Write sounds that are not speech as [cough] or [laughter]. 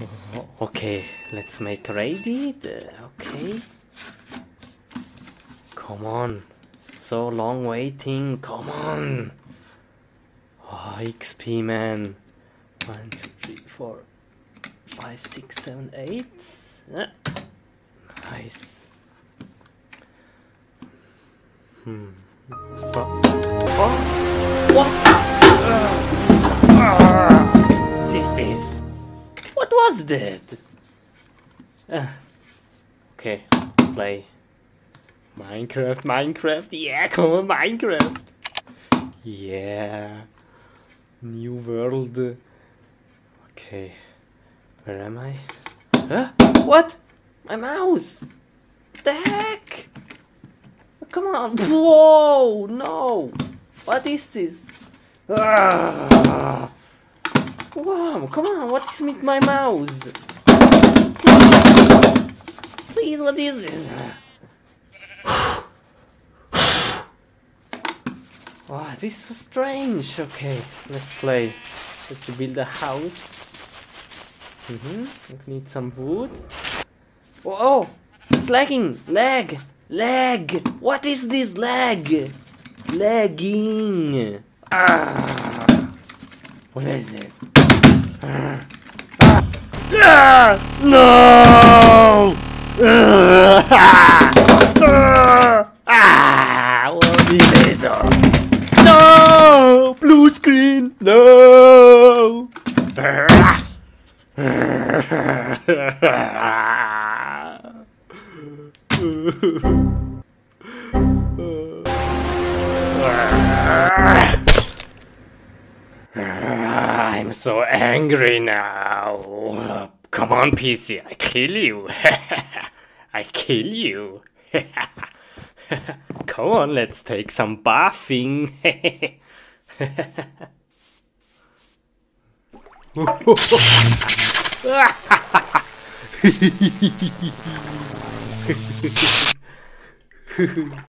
[laughs] Okay, let's make ready. The, okay. Come on. So long waiting. Come on. Oh, XP man. One, two, three, four, five, six, seven, eight. Ah, nice. Hmm. Oh. Was that? Ah. okay, play. Minecraft, Minecraft, yeah, [laughs] come on, Minecraft. Yeah. New world. Okay. Where am I? Huh? What? My mouse! the heck? Come on! [laughs] Whoa! No! What is this? Ah! Wow! Come on! What is with my mouse? Please, what is this? [sighs] Wow, this is so strange. Okay, let's play. Let's build a house. Mm-hmm. We need some wood. Whoa! It's lagging! Lag! Lag! What is this lag? Lagging! Ah! What is this? Ah! Ah! No! Ah! Ah! Ah! What is this? No! Blue screen! No! [laughs] I'm so angry now. Come on, PC, I kill you. [laughs] I kill you. [laughs] Come on, let's take some bathing. [laughs]